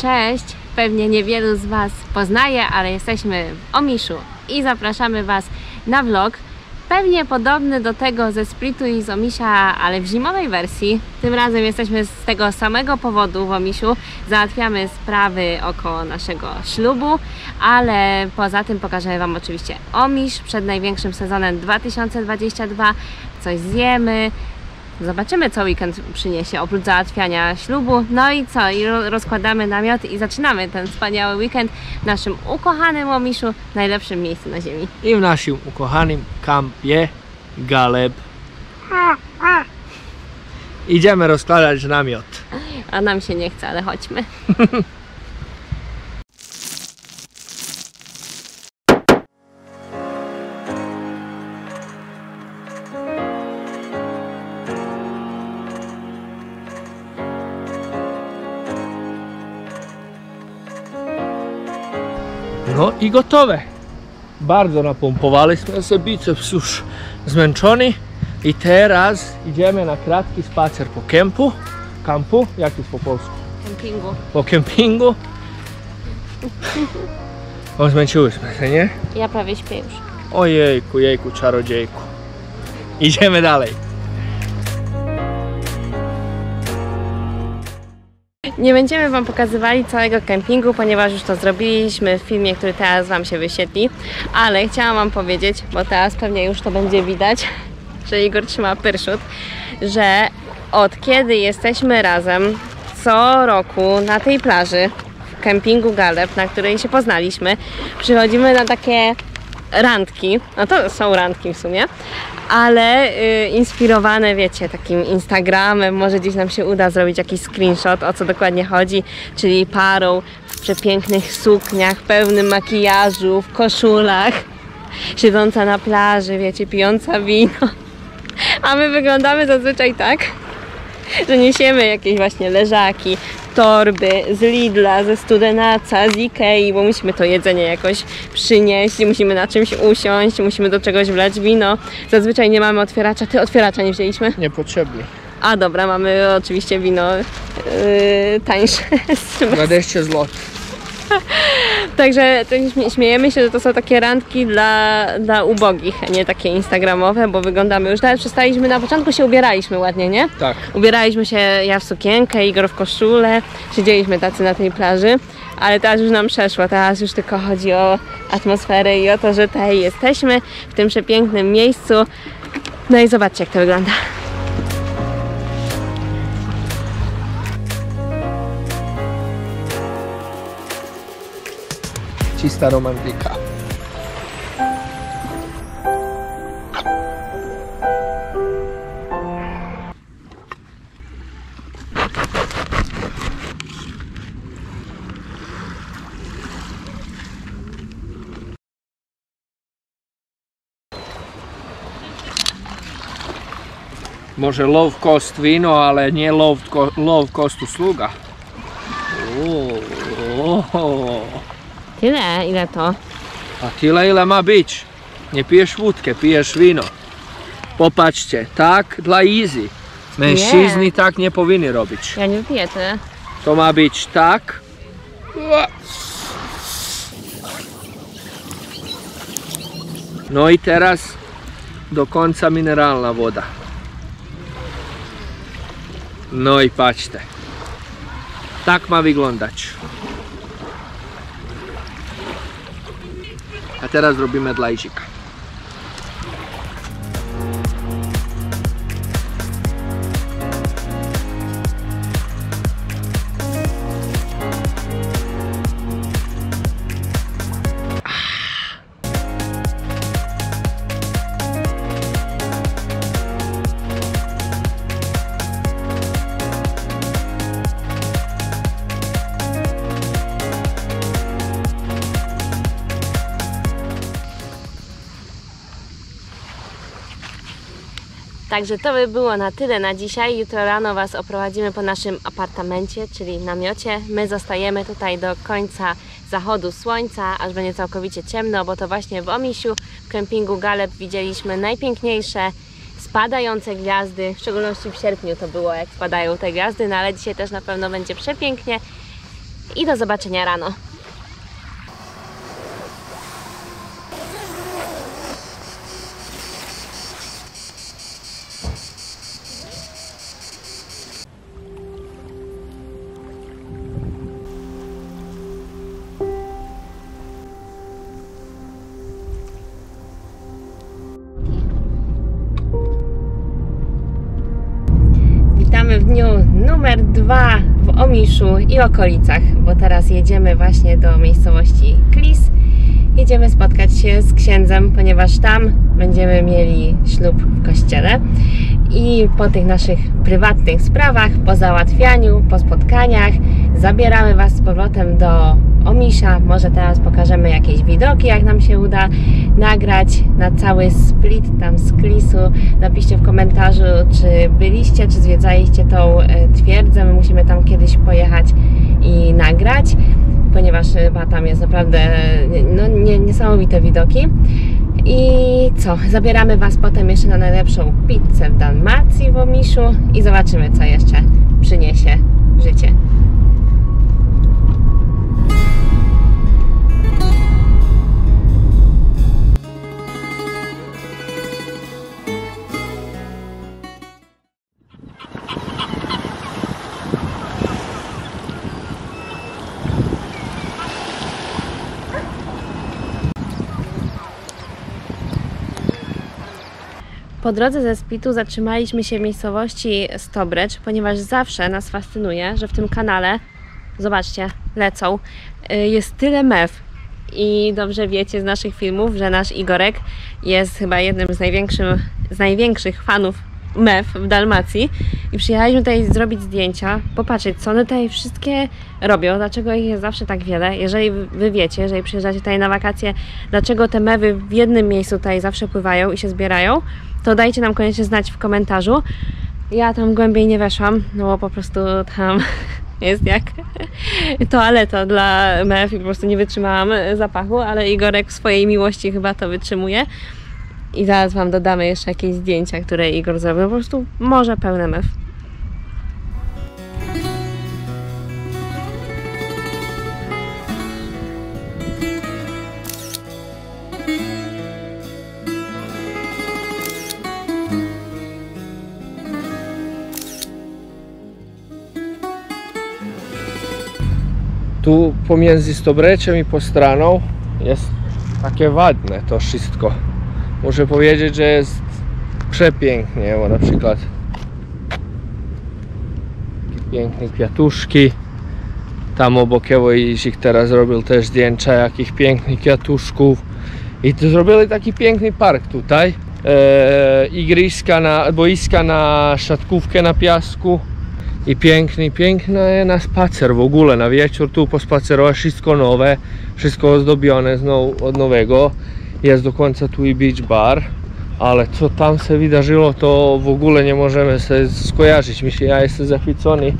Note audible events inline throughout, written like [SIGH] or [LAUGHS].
Cześć! Pewnie niewielu z Was poznaje, ale jesteśmy w Omiszu i zapraszamy Was na vlog. Pewnie podobny do tego ze Splitu i z Omisia, ale w zimowej wersji. Tym razem jesteśmy z tego samego powodu w Omisiu. Załatwiamy sprawy około naszego ślubu, ale poza tym pokażemy Wam oczywiście Omisz przed największym sezonem 2022. Coś zjemy, Zobaczymy, co weekend przyniesie, oprócz załatwiania ślubu. No i co? I ro- rozkładamy namiot i zaczynamy ten wspaniały weekend w naszym ukochanym Omiszu, najlepszym miejscu na ziemi. I w naszym ukochanym kampie Galeb. Idziemy rozkładać namiot. A nam się nie chce, ale chodźmy. [LAUGHS] i gotowe. Bardzo napompowaliśmy sobie biceps już zmęczony. I teraz idziemy na krótki spacer po kempu. Kampu? Jak jest po polsku? Kempingu. Po kempingu. O, zmęczyłyśmy się, nie? Ja prawie śpię już. Ojejku, jejku, czarodziejku. Idziemy dalej. Nie będziemy Wam pokazywali całego kempingu, ponieważ już to zrobiliśmy w filmie, który teraz Wam się wyświetli, ale chciałam Wam powiedzieć, bo teraz pewnie już to będzie widać, [LAUGHS] że Igor trzyma pyrszut, że od kiedy jesteśmy razem co roku na tej plaży w kempingu Galeb, na której się poznaliśmy, przychodzimy na takie randki, no to są randki w sumie, ale y, inspirowane, wiecie, takim Instagramem, może gdzieś nam się uda zrobić jakiś screenshot, o co dokładnie chodzi, czyli parą w przepięknych sukniach, pełnym makijażu, w koszulach, [LAUGHS] siedząca na plaży, wiecie, pijąca wino. A my wyglądamy zazwyczaj tak, [LAUGHS] że niesiemy jakieś właśnie leżaki, torby z Lidla, ze Studenaca, z Ikei, bo musimy to jedzenie jakoś przynieść, musimy na czymś usiąść, musimy do czegoś wlać wino. Zazwyczaj nie mamy otwieracza. Ty otwieracza nie wzięliśmy? Niepotrzebnie. A dobra, mamy oczywiście wino yy, tańsze. z 20 zł. Także śmiejemy się, że to są takie randki dla, dla ubogich, a nie takie instagramowe, bo wyglądamy już nawet przestaliśmy, na początku się ubieraliśmy ładnie, nie? Tak. Ubieraliśmy się ja w sukienkę, Igor w koszulę, siedzieliśmy tacy na tej plaży, ale teraz już nam przeszło, teraz już tylko chodzi o atmosferę i o to, że tutaj jesteśmy w tym przepięknym miejscu. No i zobaczcie jak to wygląda. čista romantika. Može lov kost vino, ali nije lov, kost usluga. Oh. Tyle, ile to? A tyle ile ma być. Nie pijesz wódkę, pijesz wino. Popatrzcie, tak dla easy. Mężczyźni Nie. tak nie powinni robić. Ja nie piję tyle. To ma być tak. No i teraz do końca mineralna woda. No i patrzcie. Tak ma wyglądać. A teraz zrobimy dla. Także to by było na tyle na dzisiaj. Jutro rano Was oprowadzimy po naszym apartamencie, czyli namiocie. My zostajemy tutaj do końca zachodu słońca, aż będzie całkowicie ciemno, bo to właśnie w Omisiu, w kempingu Galeb widzieliśmy najpiękniejsze spadające gwiazdy, w szczególności w sierpniu to było, jak spadają te gwiazdy, no ale dzisiaj też na pewno będzie przepięknie. i do zobaczenia rano. I okolicach, bo teraz jedziemy właśnie do miejscowości Klis. Jedziemy spotkać się z księdzem, ponieważ tam będziemy mieli ślub w kościele. I po tych naszych prywatnych sprawach, po załatwianiu, po spotkaniach, zabieramy Was z powrotem do Omisza. Może teraz pokażemy jakieś widoki, jak nam się uda nagrać na cały split tam z Klisu. Napiszcie w komentarzu, czy byliście, czy zwiedzaliście tą e, twierdzę. My musimy tam kiedyś pojechać i nagrać, ponieważ chyba tam jest naprawdę no, nie, niesamowite widoki. I co? Zabieramy Was potem jeszcze na najlepszą pizzę w Dalmacji w Omiszu i zobaczymy, co jeszcze przyniesie życie. Po drodze ze Splitu zatrzymaliśmy się w miejscowości Stobrecz, ponieważ zawsze nas fascynuje, że w tym kanale, zobaczcie, lecą, y, jest tyle mew. I dobrze wiecie z naszych filmów, że nasz Igorek jest chyba jednym z, największym, z największych fanów mew w Dalmacji. I przyjechaliśmy tutaj zrobić zdjęcia, popatrzeć, co one tutaj wszystkie robią, dlaczego ich jest zawsze tak wiele. Jeżeli wy wiecie, jeżeli przyjeżdżacie tutaj na wakacje, dlaczego te mewy w jednym miejscu tutaj zawsze pływają i się zbierają, to dajcie nam koniecznie znać w komentarzu. Ja tam głębiej nie weszłam, no bo po prostu tam [LAUGHS] jest jak [LAUGHS] toaleta dla mew i po prostu nie wytrzymałam zapachu, ale Igorek w swojej miłości chyba to wytrzymuje. I zaraz Wam dodamy jeszcze jakieś zdjęcia, które Igor zrobił. Po prostu morze pełne mew. Pomiędzy Stobreciem i Postraną jest takie ładne to wszystko. Muszę powiedzieć, że jest przepięknie, bo na przykład takie piękne kwiatuszki. Tam obok ich teraz robił też zdjęcia jakich pięknych kwiatuszków. I to zrobili taki piękny park tutaj. E, na, boiska na szatkówkę na piasku. I piękny, piękne na spacer w ogóle, na wieczór tu pospacerować, wszystko nowe, wszystko ozdobione znowu od nowego. Jest do końca tu i beach bar, ale co tam się wydarzyło, to w ogóle nie możemy sobie skojarzyć. Myślę, ja jestem zachwycony,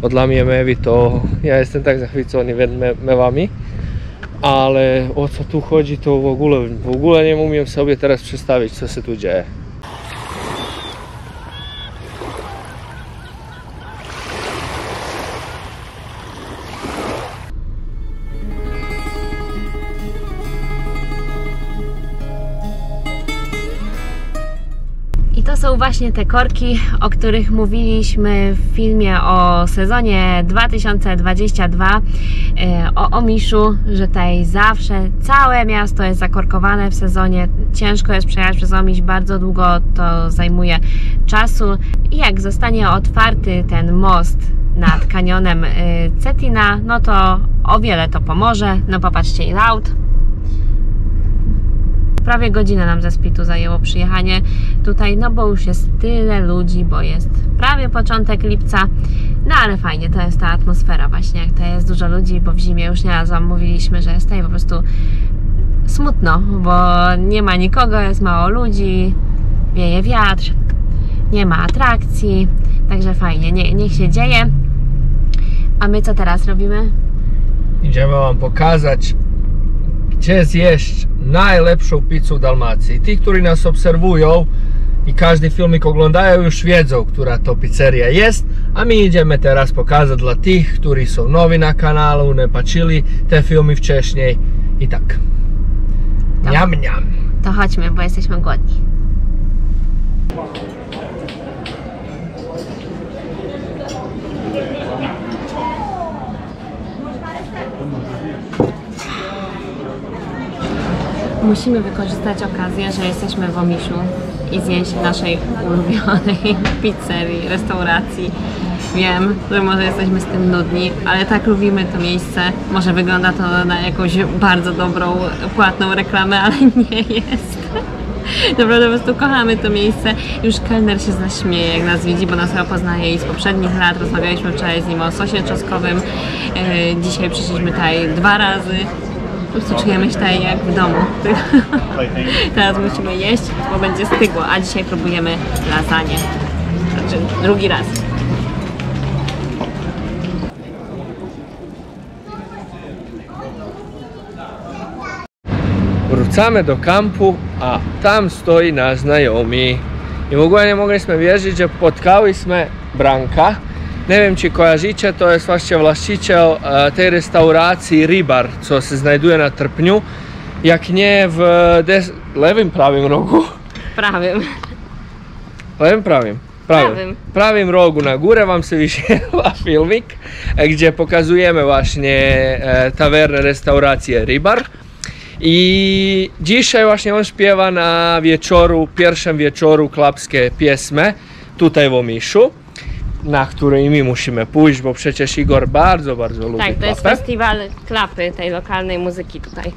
bo dla mnie mewi to, ja jestem tak zachwycony me, mewami, ale o co tu chodzi, to w ogóle, w ogóle nie umiem sobie teraz przedstawić, co się tu dzieje. Właśnie te korki, o których mówiliśmy w filmie o sezonie 2022 e, o Omiszu, że tutaj zawsze całe miasto jest zakorkowane w sezonie. Ciężko jest przejechać przez Omisz, bardzo długo to zajmuje czasu. I jak zostanie otwarty ten most nad kanionem e, Cetina, no to o wiele to pomoże. No popatrzcie, ile aut prawie godzinę nam ze Splitu zajęło przyjechanie tutaj, no bo już jest tyle ludzi, bo jest prawie początek lipca, no ale fajnie, to jest ta atmosfera właśnie, jak to jest dużo ludzi, bo w zimie już nieraz Wam mówiliśmy, że jest tutaj po prostu smutno, bo nie ma nikogo, jest mało ludzi, wieje wiatr, nie ma atrakcji, także fajnie, nie, niech się dzieje. A my co teraz robimy? Idziemy Wam pokazać, gdzie zjeść najlepszą pizzę w Dalmacji. Ci, którzy nas obserwują, i każdy filmik oglądają już wiedzą, która to pizzeria jest, a my idziemy teraz pokazać dla tych, którzy są nowi na kanalu, nie patrzyli te filmy wcześniej i tak. Niam, niam. To chodźmy, bo jesteśmy głodni. Musimy wykorzystać okazję, że jesteśmy w Omiszu i zjeść naszej ulubionej [LAUGHS] pizzerii, restauracji. Wiem, że może jesteśmy z tym nudni, ale tak lubimy to miejsce. Może wygląda to na jakąś bardzo dobrą, płatną reklamę, ale [LAUGHS] nie jest. Naprawdę po prostu kochamy to miejsce. Już kelner się zaśmieje, jak nas widzi, bo nas chyba poznaje i z poprzednich lat. Rozmawialiśmy wczoraj z nim o sosie czosnkowym. E, Dzisiaj przyszliśmy tutaj dwa razy. Po prostu czujemy się tutaj jak w domu. [LAUGHS] Teraz musimy jeść, bo będzie stygło, a dzisiaj próbujemy lasagne. Znaczy drugi raz. Wracamy do kampu, a tam stoi nasz znajomy. I w ogóle nie mogliśmy wierzyć, że spotkaliśmy Branka. Wiem, czy kojarzycie, to jest właśnie właściciel e, tej restauracji Rybar, co się znajduje na Trpniu. Jak nie w des- lewym, prawym rogu. Prawym. Lewym, prawym. Prawym. Prawym. prawym rogu na górę wam się wyświetla [LAUGHS] filmik, e, gdzie pokazujemy właśnie e, tawernę, restaurację Rybar. I dzisiaj właśnie on śpiewa na wieczoru, pierwszym wieczoru klapskie piesme tutaj w Omiszu, na której my musimy pójść, bo przecież Igor bardzo, bardzo lubi Tak, to jest klapę. festiwal klapy, tej lokalnej muzyki tutaj.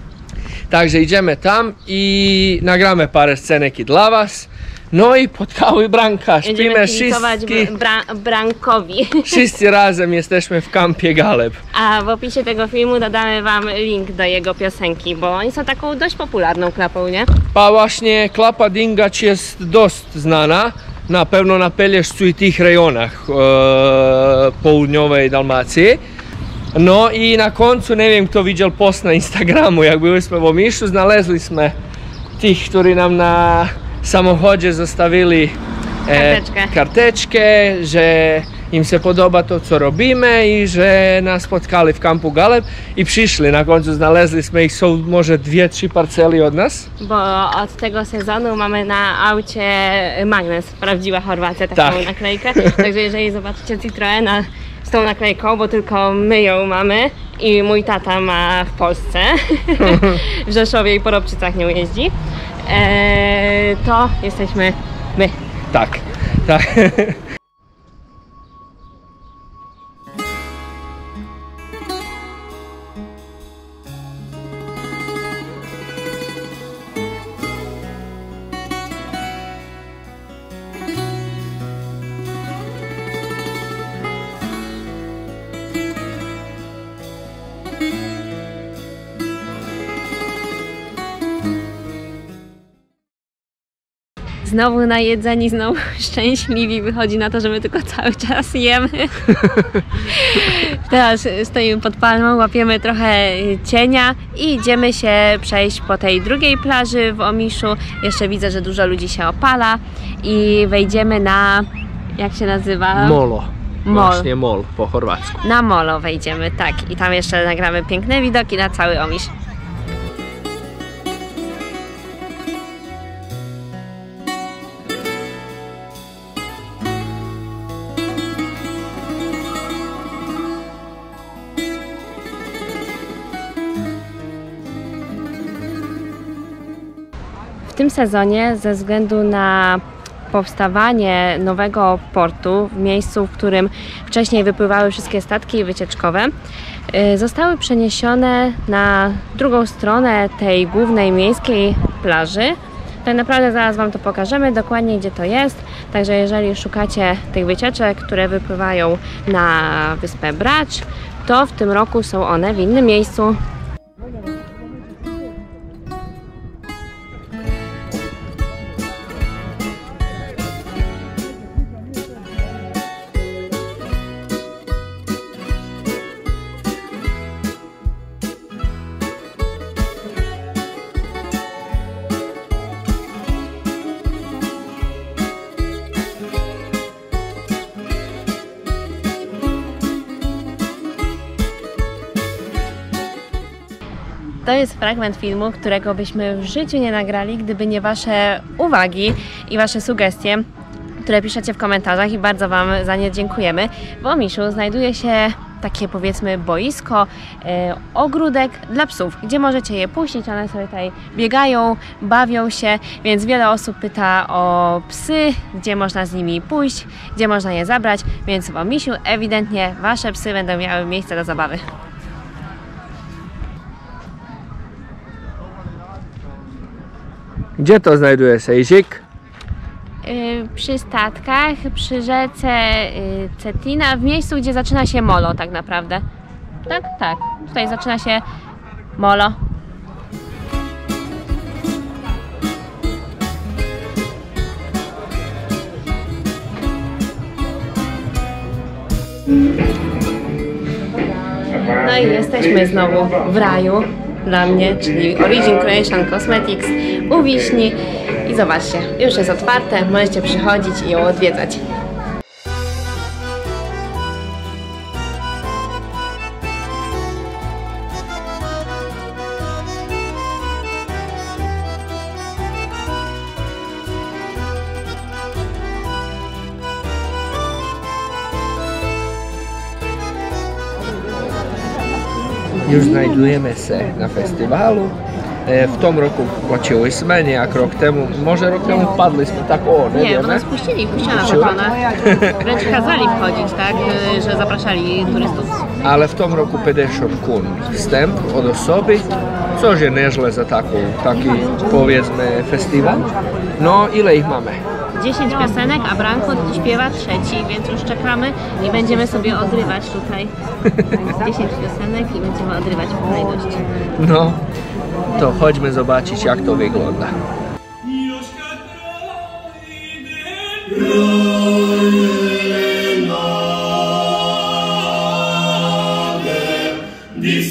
Także idziemy tam i nagramy parę scenek i dla was. No i podkały Branka, śpimy Będziemy kibicować wszyscy, bra- Brankowi. [LAUGHS] wszyscy razem jesteśmy w kampie Galeb. A w opisie tego filmu dodamy wam link do jego piosenki, bo oni są taką dość popularną klapą, nie? Pa właśnie klapa Dingać jest dość znana, na pewno na Pelješcu i tych rejonach e, południowej Dalmacji. No i na końcu, nie wiem kto widział post na Instagramu, jak byliśmy w Omiszu, znaleźliśmy tych, którzy nam na samochodzie zostawili e, Karteczkę. karteczkę, że im się podoba to, co robimy i że nas spotkali w kampu Galeb i przyszli. Na końcu znaleźliśmy ich, są może dwie, trzy parceli od nas. Bo od tego sezonu mamy na aucie magnes, prawdziwa Chorwacja, taką Tak. naklejkę. Także jeżeli zobaczycie Citroena z tą naklejką, bo tylko my ją mamy i mój tata ma w Polsce, [LAUGHS] w Rzeszowie i po Robczycach nią jeździ, e, to jesteśmy my. Tak, tak. [LAUGHS] Znowu najedzeni, znowu [LAUGHS] szczęśliwi. Wychodzi na to, że my tylko cały czas jemy. [LAUGHS] Teraz stoimy pod palmą, łapiemy trochę cienia i idziemy się przejść po tej drugiej plaży w Omiszu. Jeszcze widzę, że dużo ludzi się opala i wejdziemy na... jak się nazywa? Molo. Mol. Właśnie mol po chorwacku. Na molo wejdziemy, tak. I tam jeszcze nagramy piękne widoki na cały Omisz. Sezonie ze względu na powstawanie nowego portu w miejscu, w którym wcześniej wypływały wszystkie statki wycieczkowe, y, zostały przeniesione na drugą stronę tej głównej miejskiej plaży. Tak naprawdę zaraz Wam to pokażemy dokładnie gdzie to jest. Także jeżeli szukacie tych wycieczek, które wypływają na wyspę Bracz, to w tym roku są one w innym miejscu. To jest fragment filmu, którego byśmy w życiu nie nagrali, gdyby nie Wasze uwagi i Wasze sugestie które piszecie w komentarzach i bardzo Wam za nie dziękujemy. W Omiszu znajduje się takie powiedzmy boisko, e, ogródek dla psów, gdzie możecie je puścić, one sobie tutaj biegają, bawią się, więc wiele osób pyta o psy, gdzie można z nimi pójść, gdzie można je zabrać, więc w Omisiu ewidentnie Wasze psy będą miały miejsce do zabawy. Gdzie to znajduje się, Izik? Y, przy statkach, przy rzece y, Cetina, w miejscu, gdzie zaczyna się molo tak naprawdę. Tak, tak. Tutaj zaczyna się molo. No i jesteśmy znowu w raju dla mnie, czyli Origin Creation Cosmetics u Wiśni. I zobaczcie, już jest otwarte, możecie przychodzić i ją odwiedzać. Już znajdujemy się na festiwalu. E, W tom roku płaciłyśmy, nie jak rok temu. Może rok temu wpadliśmy, tak o, nie, Nie, bo wiemy. nas puścili, puściła ochrona. Wręcz kazali wchodzić, tak, y, że zapraszali turystów. Ale w tom roku 50 kun wstęp od osoby, což je nežle za taką, taki powiedzmy festiwal. No ile ich mamy? 10 piosenek, a Branko śpiewa trzeci, więc już czekamy i będziemy sobie odrywać tutaj. 10 piosenek i będziemy odrywać w kolejności. No, to chodźmy zobaczyć jak to wygląda. Dej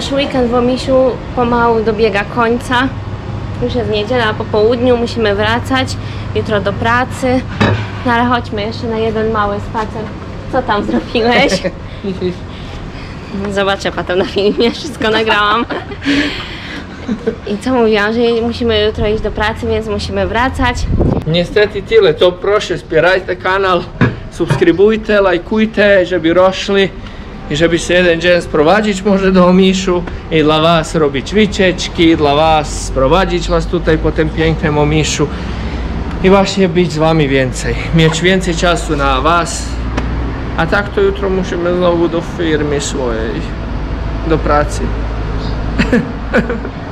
nasz weekend w Omisiu pomału dobiega końca. Już jest niedziela po południu, musimy wracać. Jutro do pracy. No ale chodźmy jeszcze na jeden mały spacer. Co tam zrobiłeś? [LAUGHS] Zobaczę potem na filmie, wszystko nagrałam. I co mówiłam, że musimy jutro iść do pracy, więc musimy wracać. Niestety tyle, to proszę wspierajte kanal, subskrybujte, lajkujte, żeby rošli i żeby se jeden dzień sprowadzić może do Omiszu i dla was robić wycieczki, dla was sprowadzić was tutaj po tym pięknym Omiszu i właśnie być z wami więcej, mieć więcej czasu na was. A tak to jutro musimy znowu do firmy swojej, do pracy. [LAUGHS]